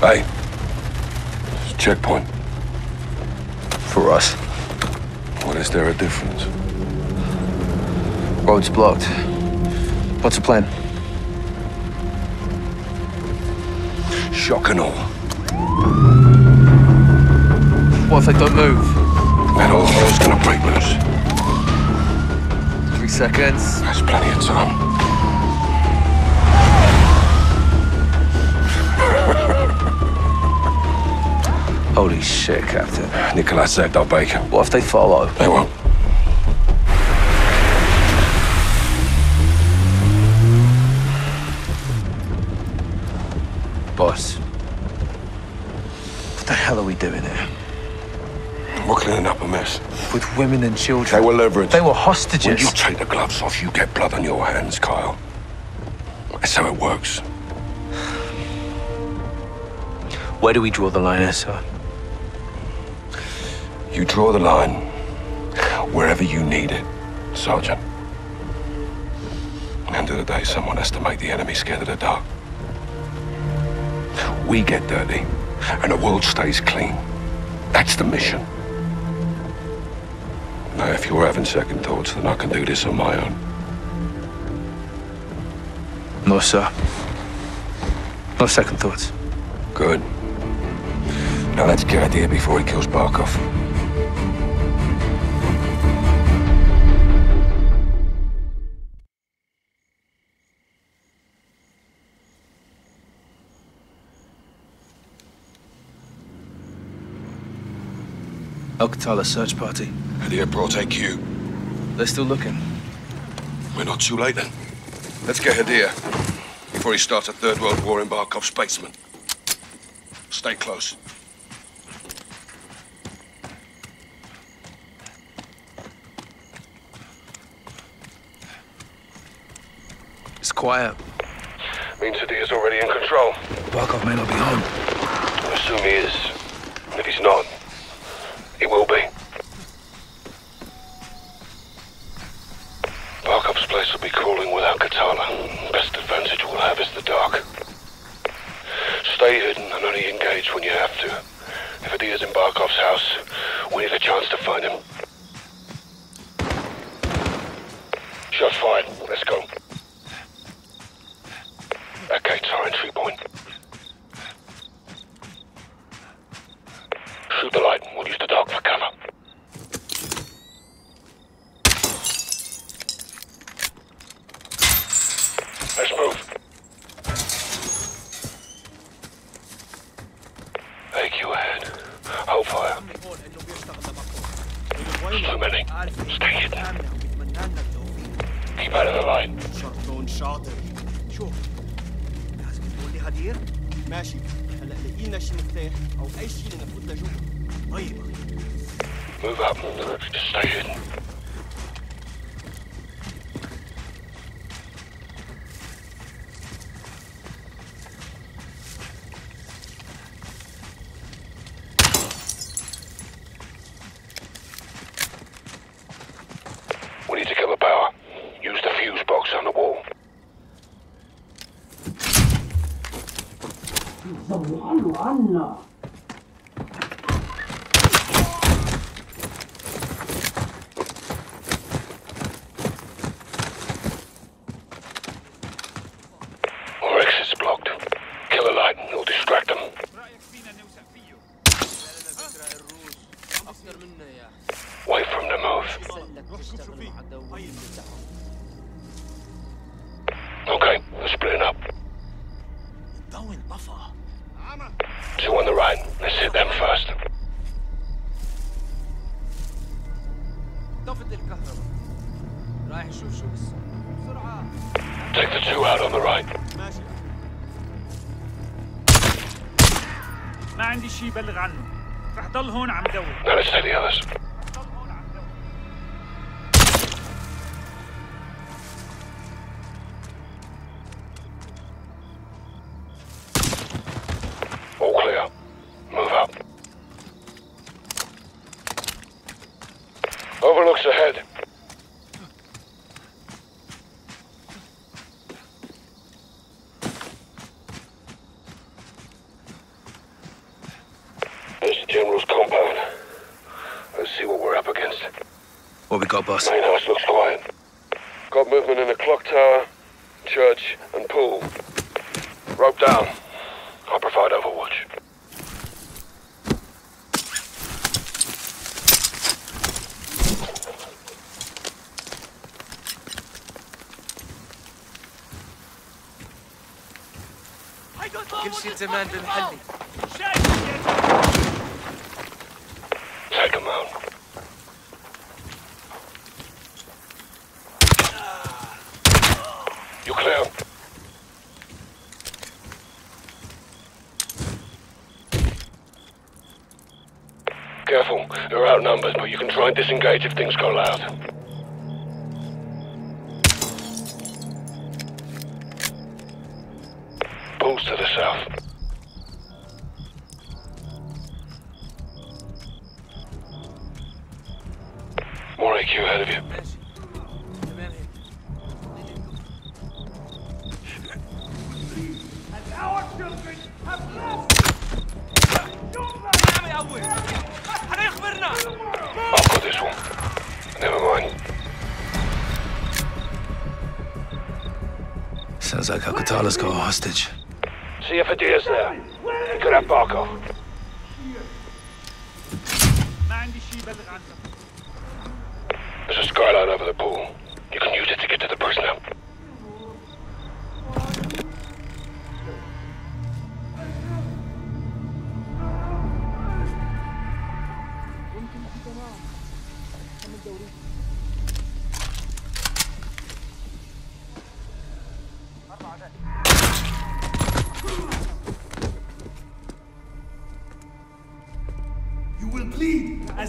Hey. Checkpoint. For us. What is there a difference? Road's blocked. What's the plan? Shock and all. What if they don't move? That old hell's gonna break loose. Three seconds. There's plenty of time. Holy shit, Captain. Nicholas saved our bacon. What if they follow? They won't. Boss. What the hell are we doing here? We're cleaning up a mess. With women and children. They were leverage. They were When hostages. you take the gloves off, you get blood on your hands, Kyle. That's how it works. Where do we draw the line, sir? You draw the line wherever you need it, Sergeant. End of the day, someone has to make the enemy scared of the dark. We get dirty, and the world stays clean. That's the mission. Now, if you're having second thoughts, then I can do this on my own. No, sir. No second thoughts. Good. Now let's get out of here before he kills Barkov. Al-Qatala search party. Hadir brought AQ. They're still looking. We're not too late then. Let's get Hadir before he starts a third world war in Barkov's basement. Stay close. It's quiet. Means Hadir's already in control. Barkov may not be home. I assume he is. If he's not, he will be. Barkov's place will be crawling with Al-Qatala. Best advantage we'll have is the dark. Stay hidden and only engage when you have to. If Hadir's in Barkov's house, we need a chance to find him. Shots fired. Let's go. طفت الكهرباء. رايح أشوف شو بس. بسرعة. Take the two out on the right. ماشي. ما عندي شي بلغ عنه. رح ضل هون عم دور. Let's take the others. Out. You clear? Careful, they're outnumbered, but you can try and disengage if things go loud. Sounds like Al-Qatala's got a hostage. See if Hadir's there. He could have Barkov.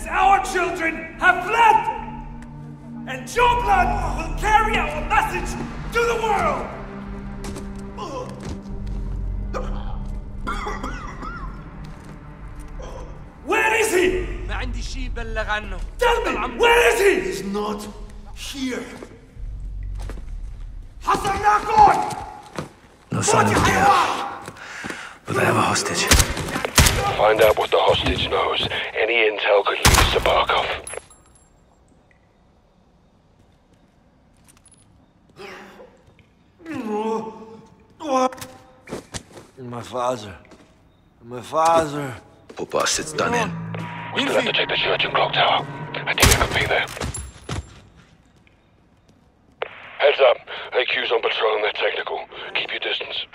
as our children have bled! And your blood will carry our message to the world! Where is he? ما عندي شيء بلغ عنه Tell me, where is he? He's not here. حصرناكم! No sign of Adia. But they have a hostage. Find out what the hostage knows. Any intel could lead us to Barkov. My father. My father. Poor bastard's done in. We still have to check the church and clock tower. I think I could be there. Heads up. AQ's on patrol and they're technical. Keep your distance.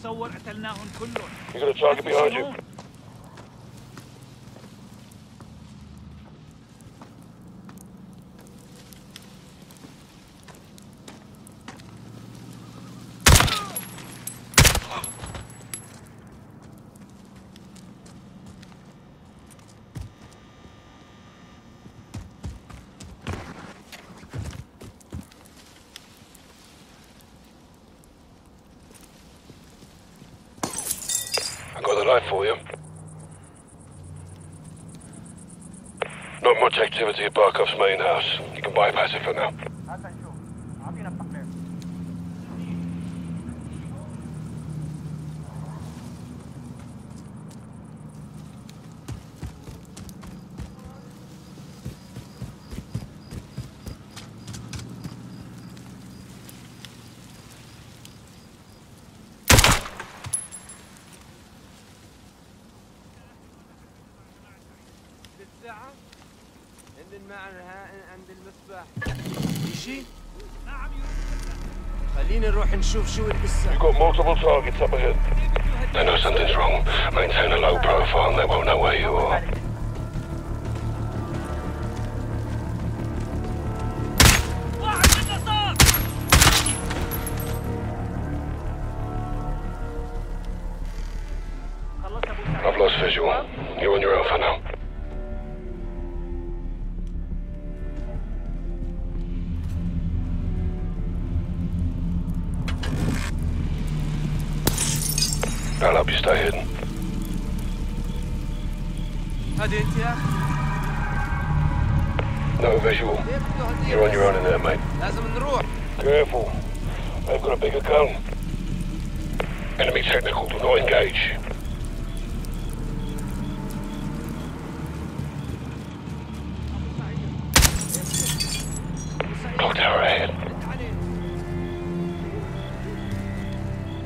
أخي بتصور قتلناهم كلهم You got a target behind you. Got for you. Not much activity at Barkov's main house. You can bypass it for now. You've got multiple targets up ahead. They know something's wrong. Maintain a low profile and they won't know where you are.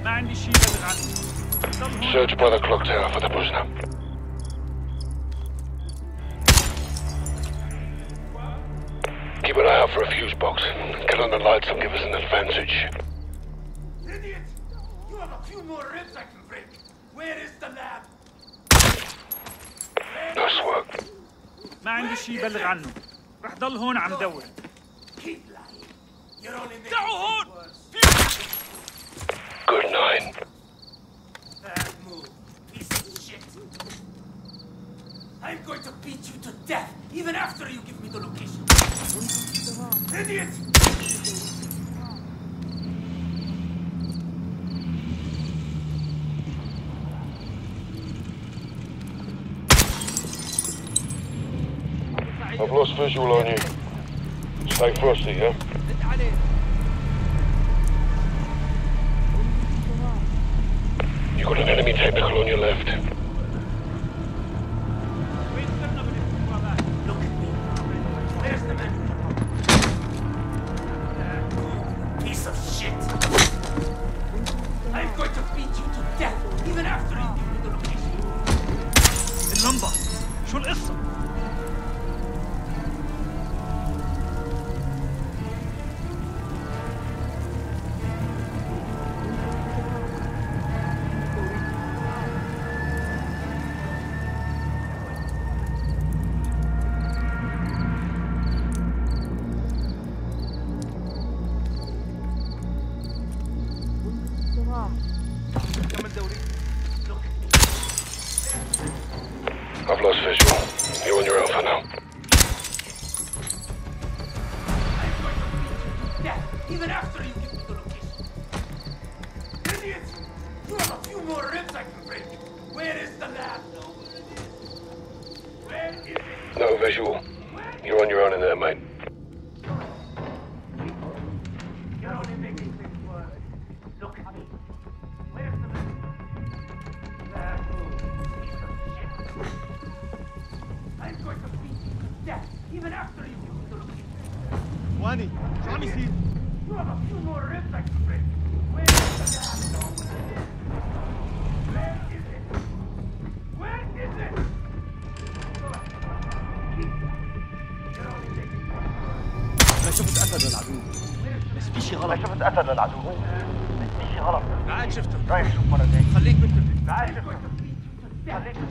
ما عندي شيء بلغ عنه ضل هون Search by the clock tower for the prisoner. Keep an eye out for a fuse box. Get on the lights and give us an advantage. Idiot! You have a few more ribs I can break. Where is the lab? Nice work. ما عندي شيء بلغ عنه رح ضل هون عم دور Keep lying. You're only making دعوا هون Good nine. bad move. Piece of shit. I'm going to beat you to death, even after you give me the location. Idiot! I've lost visual on you. Stay frosty, yeah? You got an enemy technical on your left. Piece of shit. I'm going to beat you to death, even after you give me the location. The number. Schon ist I've lost visual. You're on your own for now. Death, even after you give me the location. Idiot! You have a few more ribs I can break. Where is the lab? Where is it? No visual. You're on your own in there, mate.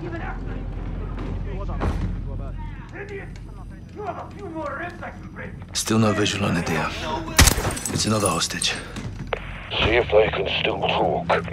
me the location. وضع الاستجوابات Idiot! You have a few more ribs I can break. Still no visual on it there. It's another hostage. See if they can still talk.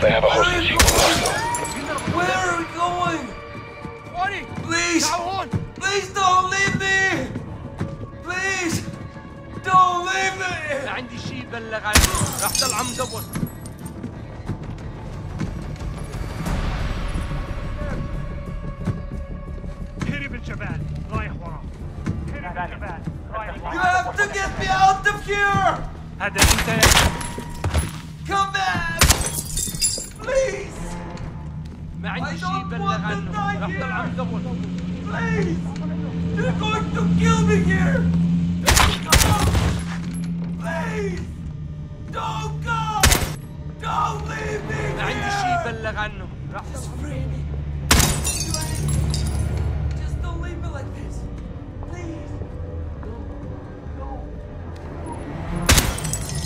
they have a hostage, he will let us know. Where are we going? اخواني Please! تعالوا هون Please don't leave me! Please! Don't leave me! ما عندي شيء بلغ عنه رح ضل عم دور هرب الجبال رايح وراه هرب الجبال رايح You وراه have to get me out of here! هذا انت يا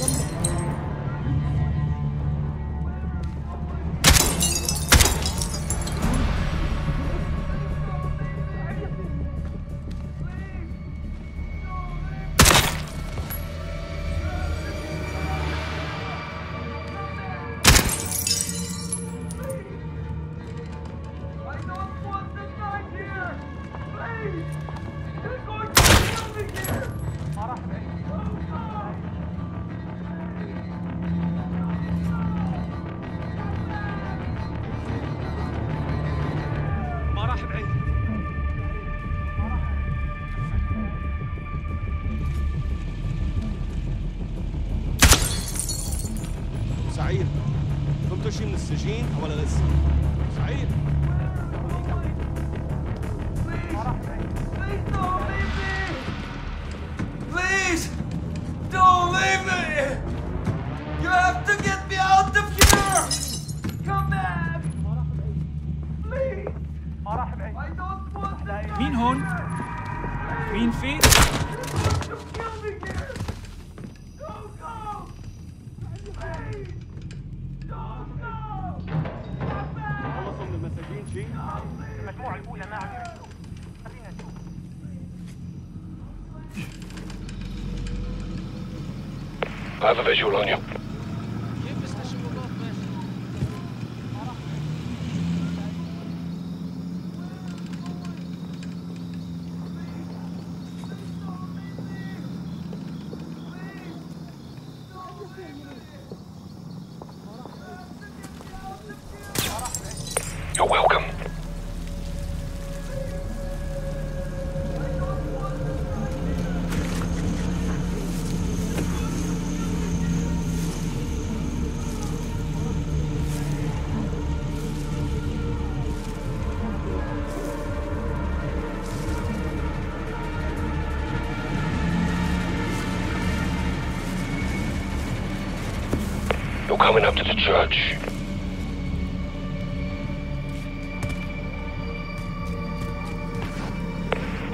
I have a visual on you. You're welcome. Coming up to the church.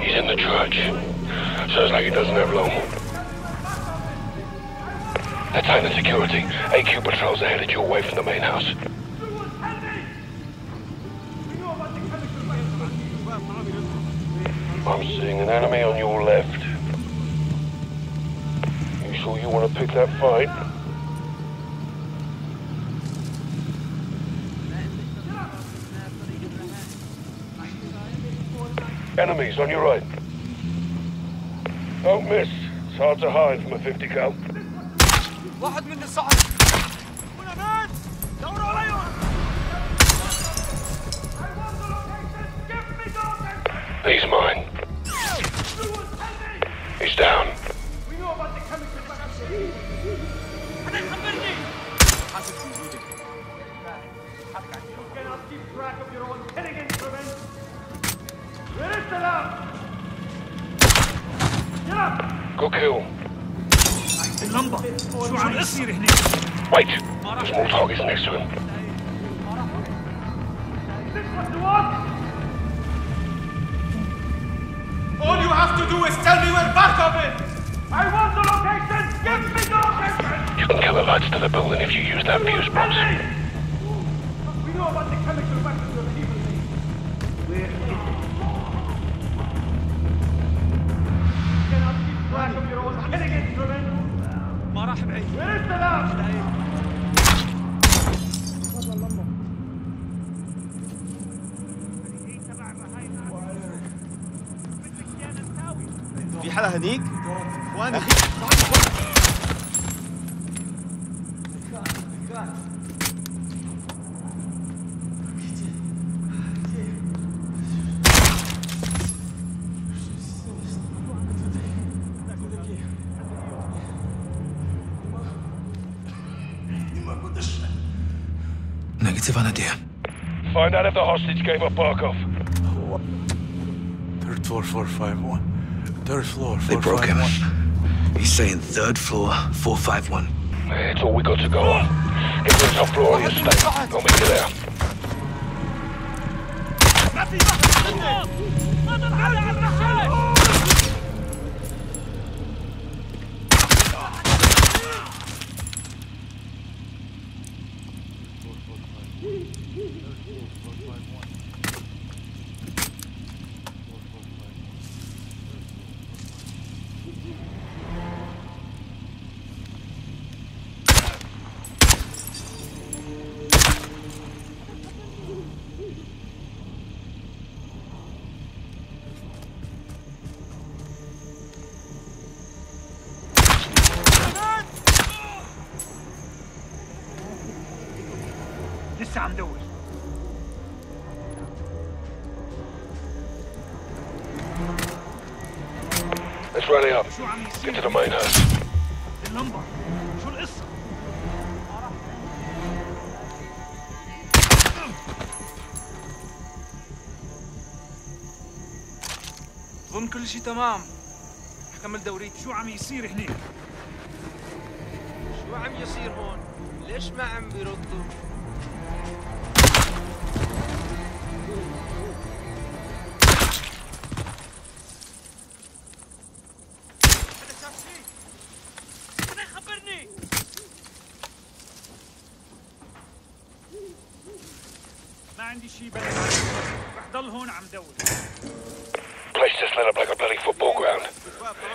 He's in the church. Sounds like he doesn't have long. That's Island Security. AQ patrols are headed your way from the main house. I'm seeing an enemy on your left. You sure you want to pick that fight? Enemies on your right. Don't miss. It's hard to hide from a 50 cal. واحد من الصعب to do is tell me where Barkov is! I want the location! Give me the location! You can kill the lads to the building if you use that fuse box. We know about the chemical weapons of the evil Where is it? You cannot keep track of your own! Where is the lab? الحاله هذيك وانا Negative on Hadir. Find out if the hostage gave up Barkov. 34451. Third floor. Four, they broke five, him. One. He's saying third floor, 451. It's all we got to go on. Hit the top floor of your state. I'll meet you there. Nothing, nothing, nothing. لسه عم دور Let's rally up. شو عم Get يصير to the main house. اللمبة شو القصة اظن كل شيء تمام حكمل دوريتي شو عم يصير هنيك شو عم يصير هون؟ ليش ما عم بيردوا؟ ما عندي شيء بلا رح ضل هون عم دور Place just lit up like a bloody football ground.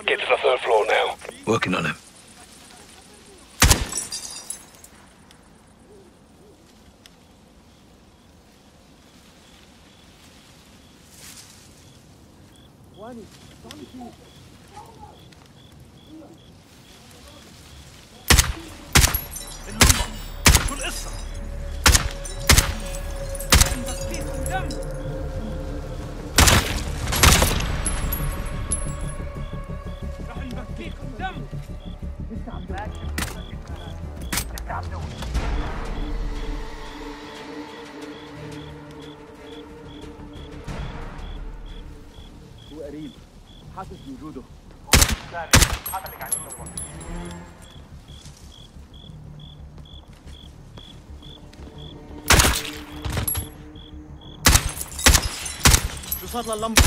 Get to the third floor now. Working on him. اللمبة وجوده شو صار للمبه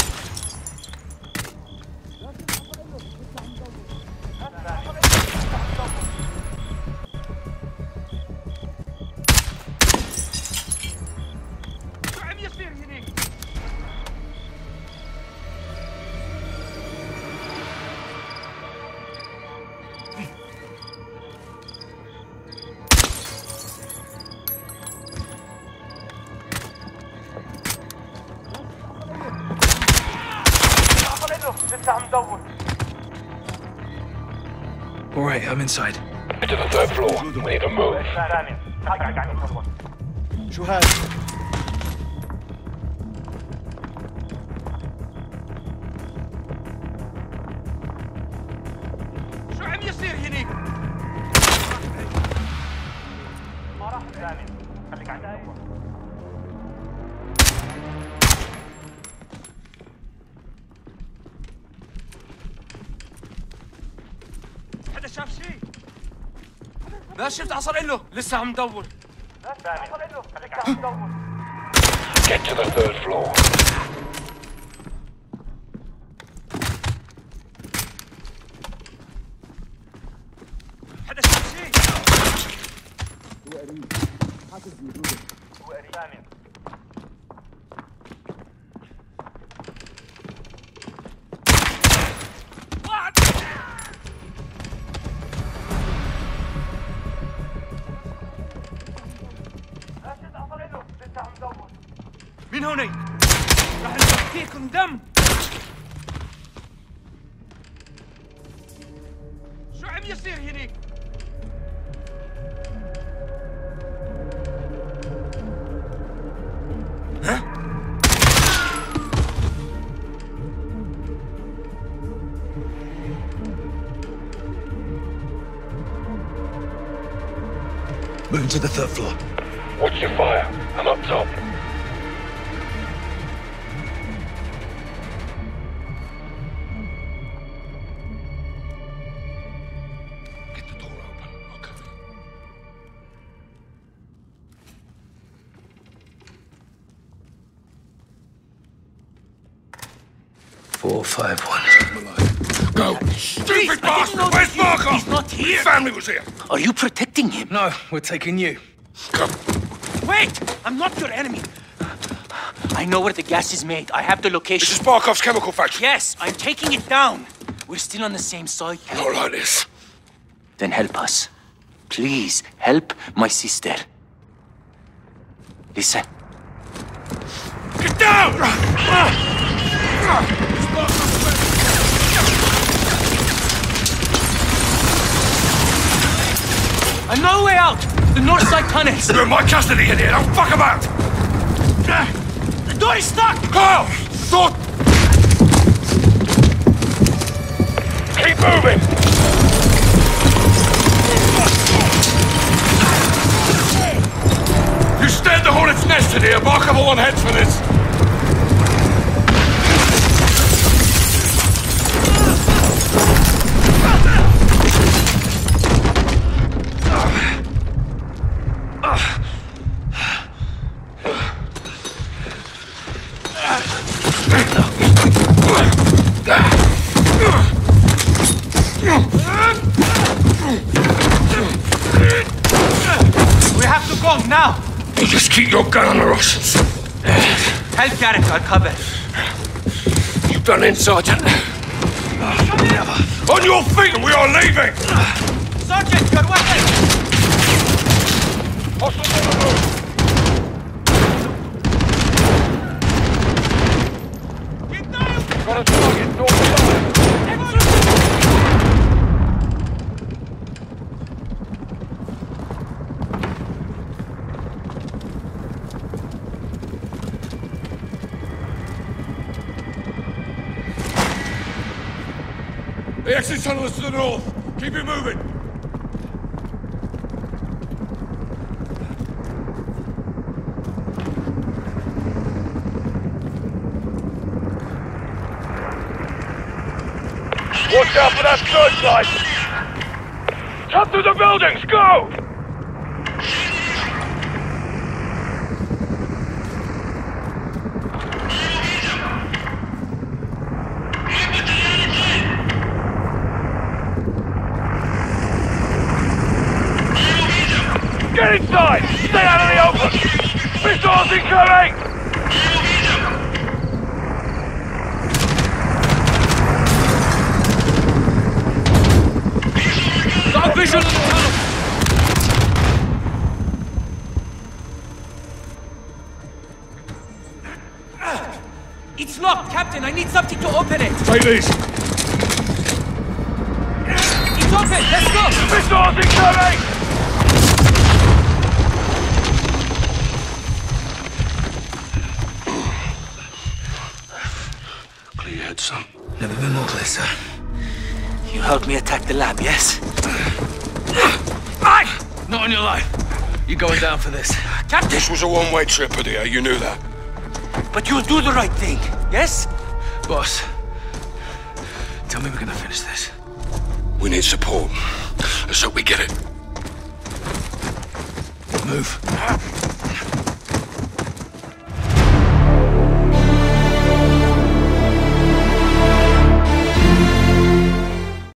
I'm inside. To the third floor. We need to move. شو هذا؟ شو عم يصير هنيك ما راح ثاني اللي قاعد شاف شيء ما شفت حصل له لسه عم دور Get to the third floor. نبكيكم دم شو عم يصير هنيك Moving to the third floor. Watch your fire. I'm up top. Five, one. Go. Stupid bastard! Where's Barkov? He's not here. His family was here. Are you protecting him? No, we're taking you. Come. Wait! I'm not your enemy. I know where the gas is made. I have the location. This is Barkov's chemical factory. Yes, I'm taking it down. We're still on the same side. Not like this. Then help us. Please help my sister. Listen. Get down! Ah! Ah! I know a way out. The north side tunnels. You're in my custody in here. Don't fuck about. The door is stuck. Carl! Thought. Keep moving! You stand the hornet's nest in here. Will want heads for this. Help Garrett. I'll cover. You done in, Sergeant? On your feet, we are leaving! Sergeant, your weapon. Hostiles on the move! Got a target, north side. The exit tunnel is to the north. Keep it moving. Watch out for that searchlight! Cut through the buildings, go! It's locked, Captain. I need something to open it. Take these! It's open. Let's go. Missiles incoming! Clear your head, son. Never been more closer. You helped me attack the lab, yes? Aye! Not on your life. You're going down for this. Captain! This was a one-way trip, Hadir. You knew that. But you'll do the right thing, yes? Boss, tell me we're gonna finish this. We need support. Let's hope we get it. Move.